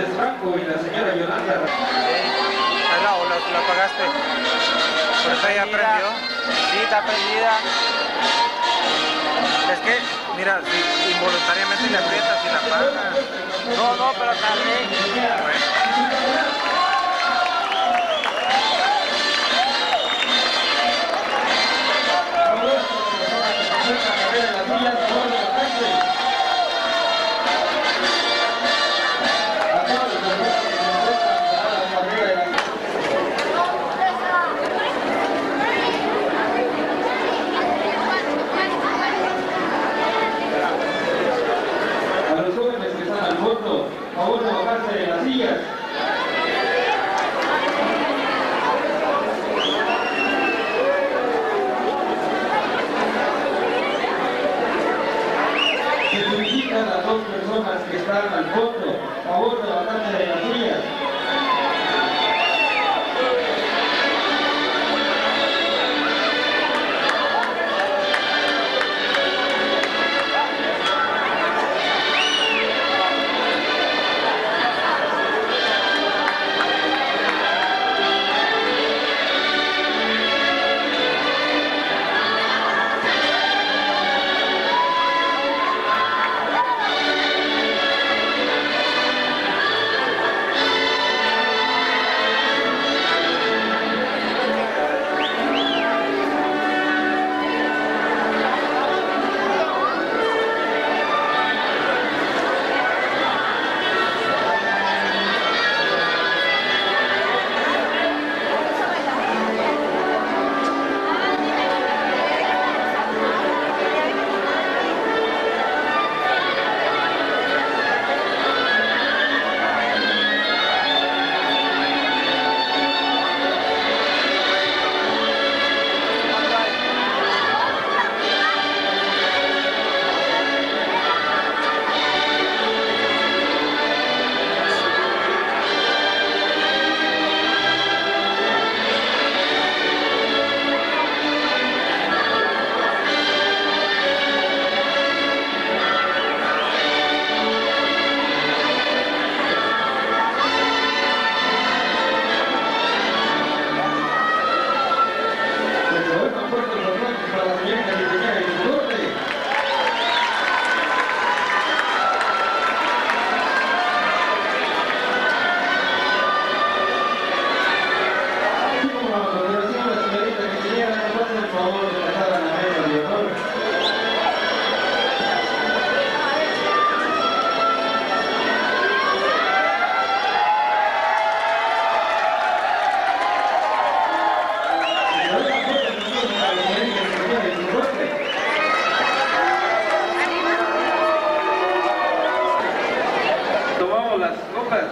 Hernández Franco y la señora Yolanda. Ahí la, la, la apagaste. Pero esta ya prendió. Sí, está prendida. Es que, mira, si involuntariamente le aprietas y la apagas. No, no, pero. Bueno. Personas que están al fondo, favor de bajarse de las sillas. 快了